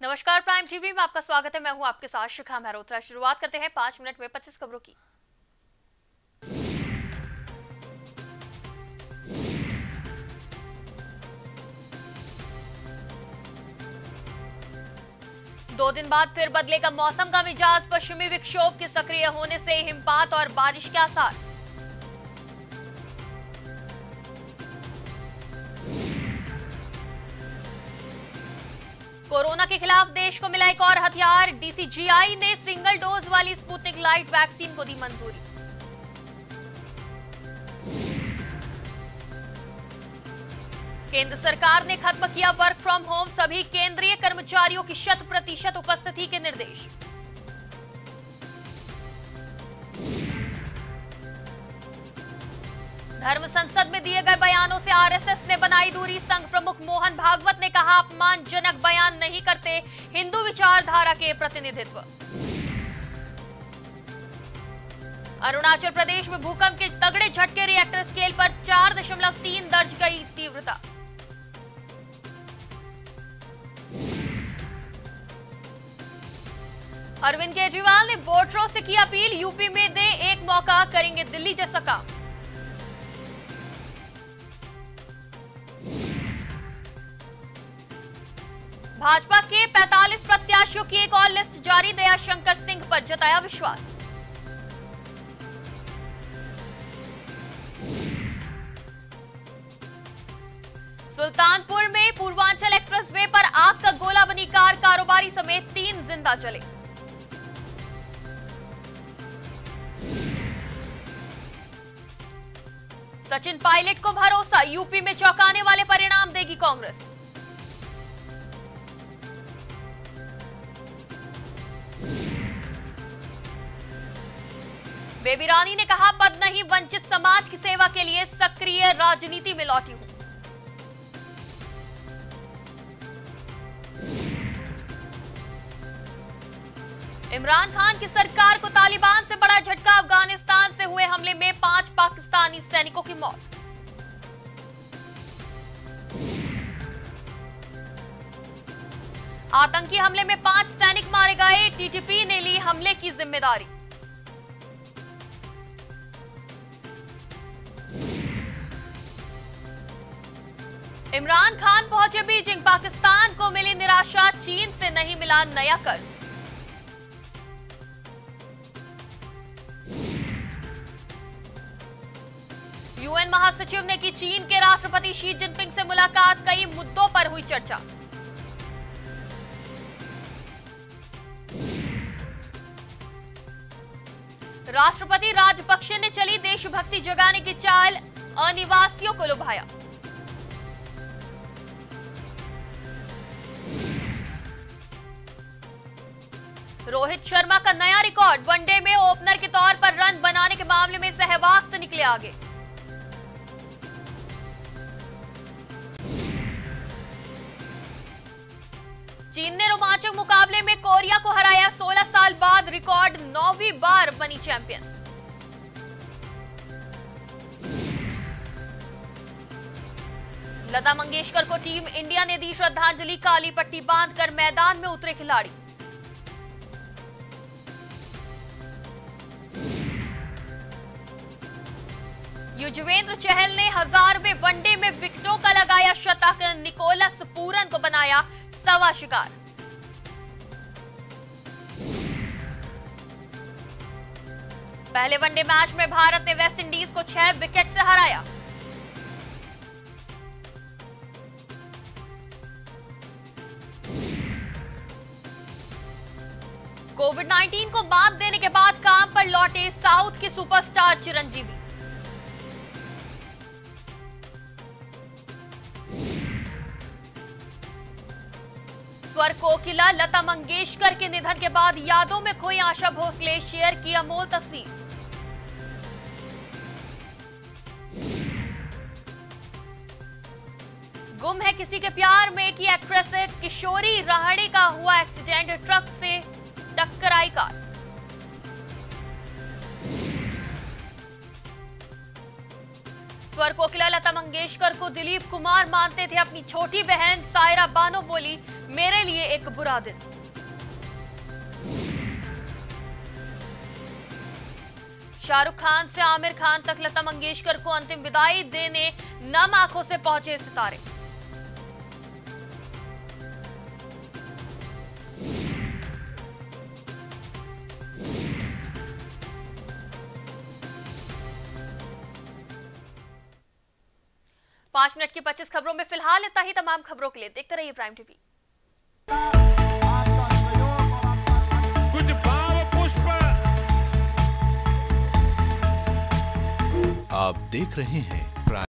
नमस्कार prime TV में आपका स्वागत है। मैं हूँ आपके साथ शिखा मेहरोत्रा शुरुआत करते हैं पाँच मिनट में पच्चीस खबरों की। दो दिन बाद फिर बदलेगा मौसम का मिजाज, पश्चिमी विक्षोभ के सक्रिय होने से हिमपात और बारिश के आसार। कोरोना के खिलाफ देश को मिला एक और हथियार। डीसीजीआई ने सिंगल डोज वाली स्पुतनिक लाइट वैक्सीन को दी मंजूरी। केंद्र सरकार ने खत्म किया वर्क फ्रॉम होम सभी केंद्रीय कर्मचारियों की शत प्रतिशत उपस्थिति के निर्देश। धर्म संसद में दिए गए बयानों से आरएसएस ने बनाई दूरी। संघ प्रमुख मोहन भागवत ने कहा, अपमानजनक बयान नहीं करते हिंदू विचारधारा के प्रतिनिधित्व। अरुणाचल प्रदेश में भूकंप के तगड़े झटके रिएक्टर स्केल पर 4.3 दर्ज गई तीव्रता। अरविंद केजरीवाल ने वोटरों से की अपील, यूपी में दे एक मौका, करेंगे दिल्ली जैसा काम। भाजपा के 45 प्रत्याशियों की एक और लिस्ट जारी दयाशंकर सिंह पर जताया विश्वास। सुल्तानपुर में पूर्वांचल एक्सप्रेसवे पर आग का गोला बनी कार, कारोबारी समेत तीन ज़िंदा चले। सचिन पायलट को भरोसा, यूपी में चौंकाने वाले परिणाम देगी कांग्रेस। बेबी रानी ने कहा, पद नहीं, वंचित समाज की सेवा के लिए सक्रिय राजनीति में लौटी हूँ। इमरान खान की सरकार को तालिबान से बड़ा झटका, अफ़गानिस्तान से हुए हमले में पाँच पाकिस्तानी सैनिकों की मौत। आतंकी हमले में पाँच सैनिक मारे गए, टीटीपी ने ली हमले की ज़िम्मेदारी। इमरान खान पहुँचे बीजिंग। पाकिस्तान को मिली निराशा, चीन से नहीं मिला नया कर्ज। यूएन महासचिव ने की चीन के राष्ट्रपति शी जिनपिंग से मुलाकात, कई मुद्दों पर हुई चर्चा। राष्ट्रपति राजपक्षे ने चली देशभक्ति जगाने की चाल, अनिवासियों को लुभाया। रोहित शर्मा का नया रिकॉर्ड वनडे में ओपनर के तौर पर रन बनाने के मामले में सहवाग से निकले आगे। चीन ने रोमांचक मुकाबले में कोरिया को हराया। 16 साल बाद रिकॉर्ड नौवीं बार बनी चैंपियन। लता मंगेशकर को टीम इंडिया ने दी श्रद्धांजलि, काली पट्टी बांधकर मैदान में उतरे खिलाड़ी। युजवेंद्र चहल ने हजारवें वनडे में विकेटों का लगाया शतक, निकोलस पूरन को बनाया सवा शिकार। पहले वनडे मैच में भारत ने वेस्ट इंडीज को छह विकेट से हराया। कोविड 19 को मात देने के बाद काम पर लौटे साउथ के सुपरस्टार चिरंजीवी। स्वर कोकिला, लता मंगेशकर के निधन के बाद यादों में खोई आशा भोसले, शेयर की अमोल तस्वीर। गुम है किसी के प्यार में की एक्ट्रेस किशोरी राहड़े का हुआ एक्सीडेंट, ट्रक से टक्कर आई कार। स्वर कोकिला, लता मंगेशकर को दिलीप कुमार मानते थे अपनी छोटी बहन, सायरा बानो बोली मेरे लिए एक बुरा दिन। शाहरुख खान से आमिर खान तक लता मंगेशकर को अंतिम विदाई देने नम आँखों से पहुँचे सितारे। पाँच मिनट की पच्चीस खबरों में फ़िलहाल इतना ही तमाम खबरों के लिए देखते रहिए प्राइम टीवी। देख रहे हैं।